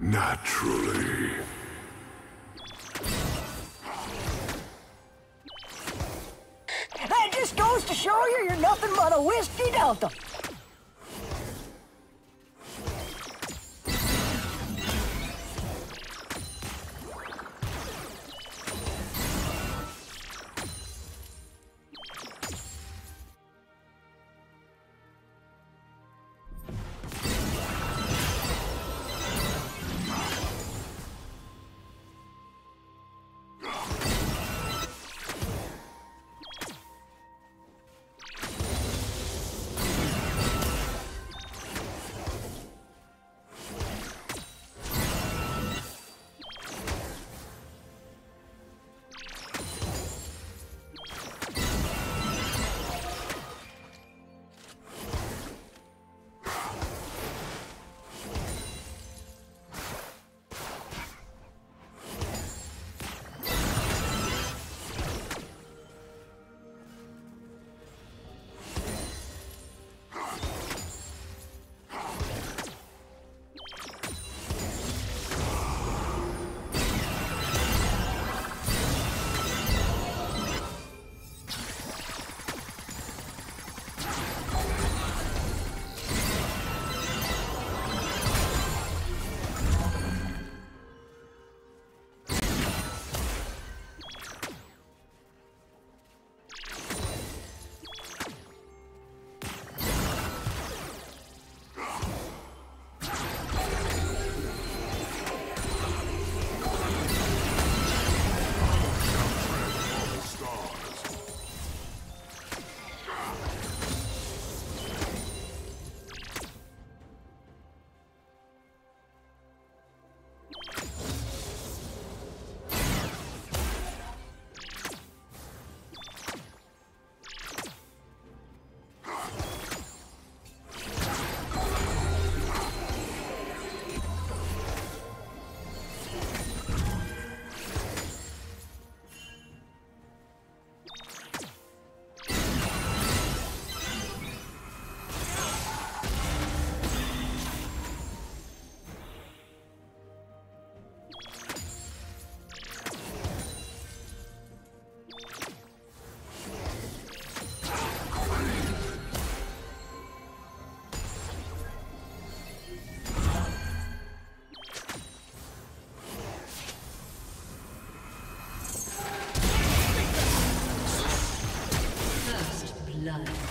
Naturally. That just goes to show you you're nothing but a whiskey delta. blood.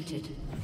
Executed.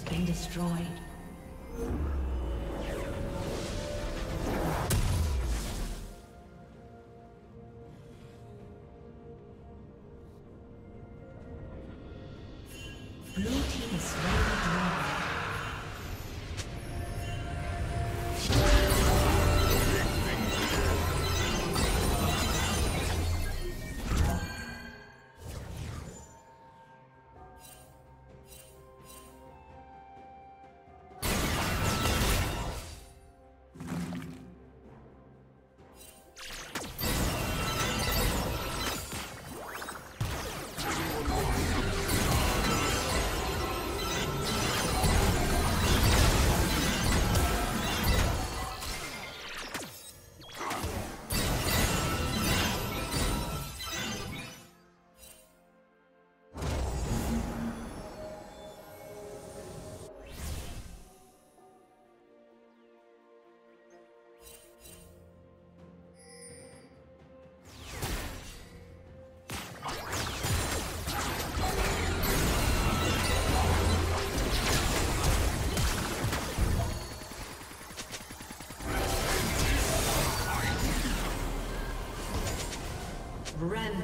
Has been destroyed.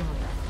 Destroyed.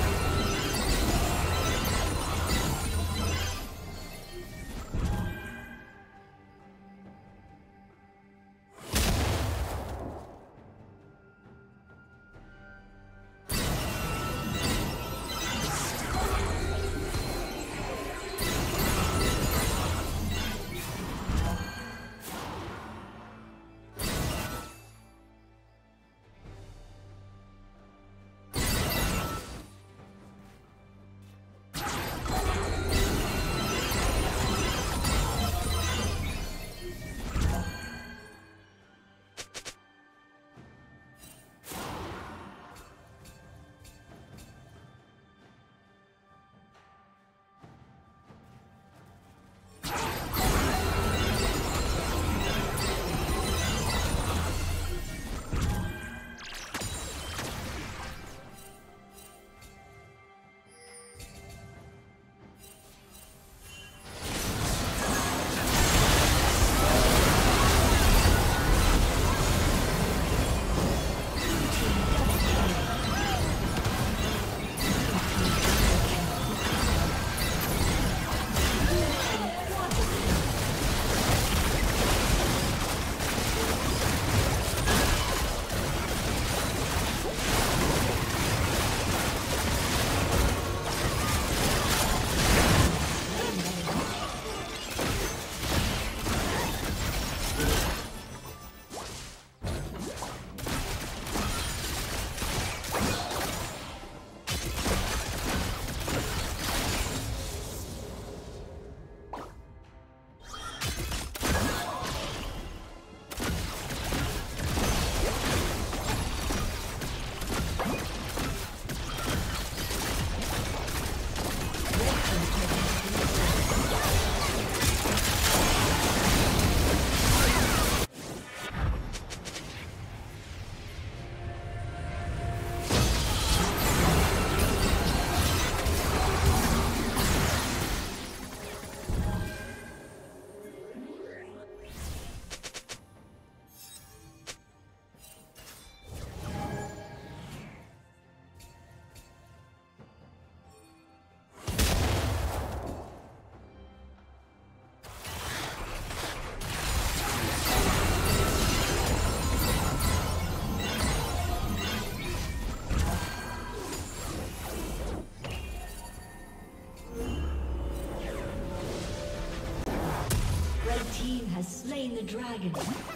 slain the dragon.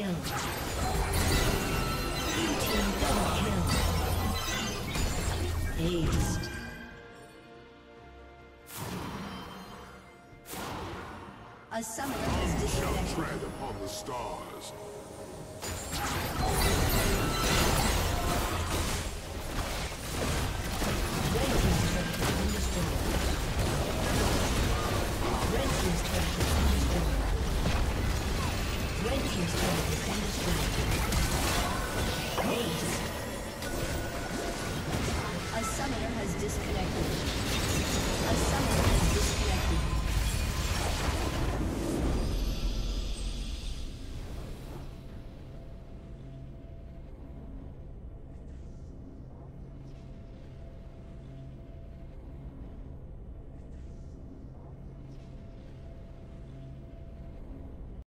Kill. Blue team double kill. A summoner has Shall tread upon the stars.